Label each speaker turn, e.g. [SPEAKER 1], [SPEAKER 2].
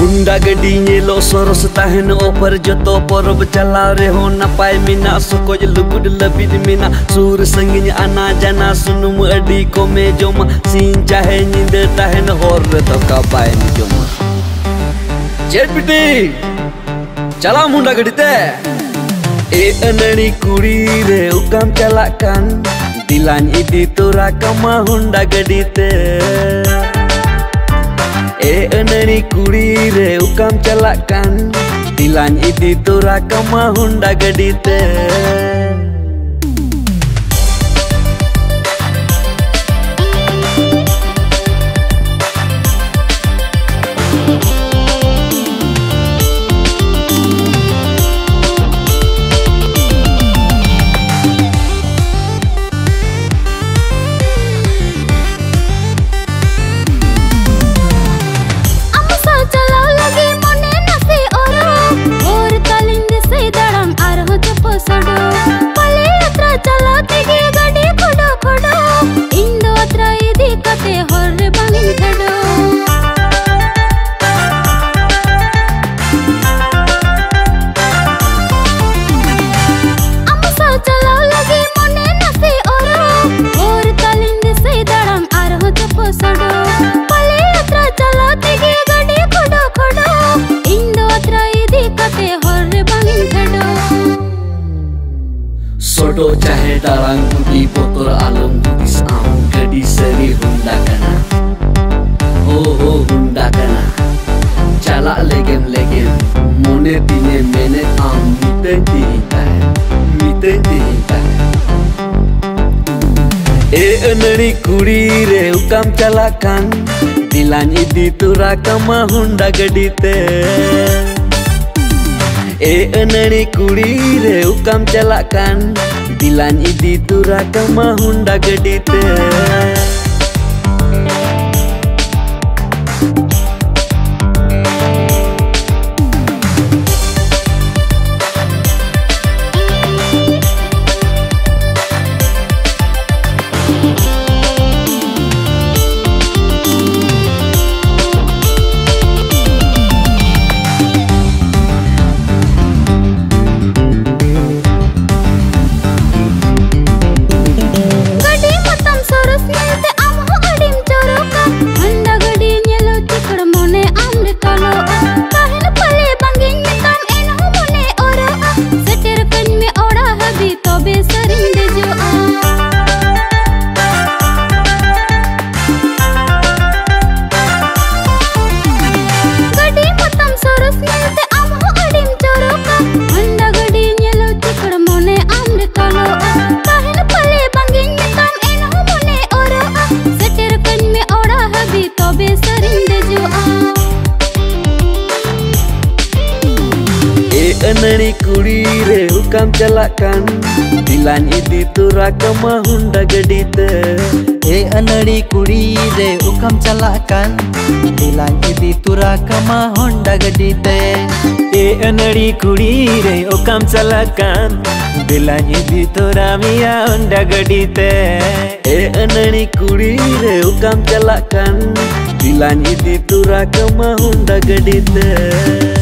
[SPEAKER 1] Honda গাড়ি এলো সরস তাহেন ওপর যত পরব চালা রে হো না পায় মিনা সকজ লুগুড লবিদ মিনা সুর সঙ্গিন আনা জানা সুনুম আডি কমে জমা সিন চাহে নিদে তাহেন হর রে তো কাপায় নি জমা জেপিটি চালা মুন্ডা গাড়িতে এ অনড়ি কুড়ি রে উকাম চালাক কান দিলান ইদি তোরা কামা হুন্ডা গাড়িতে Eh, Eneri enani kuri re ukam celakan kan Tilang iti tora kama hunda gadite ते सोडो चाहे डालांग बुदी बोतल आलम बुदी साम गडी सरी हुंडा कना हो हो हुंडा कना चला लेगेम लेगेम मोने तिने मेने आम मिते तिहिता है मिते तिहिता है ए अनड़ी कुड़ी रे उकाम चला कान दिलान इदी तुरा कमा हुंडा गडी ते ए अनड़ी कुड़ी रे उकाम चला कान දිලන් ඉදි දුරටම හුන්ඩගඩිත हुकम चला दिलान तुरा कमा हुंडा गडी ते
[SPEAKER 2] ए अनड़ी कुड़ी रे हुकम चला दिलान तुरा कमा हुंडा गडी ते
[SPEAKER 3] ए अनड़ी कुड़ी रे हुकम चला दिलान तुरा मिया हुंडा गडी ते
[SPEAKER 1] ए अनड़ी कुड़ी रे हुकम चला दिलान तुरा कमा हुंडा गडी ते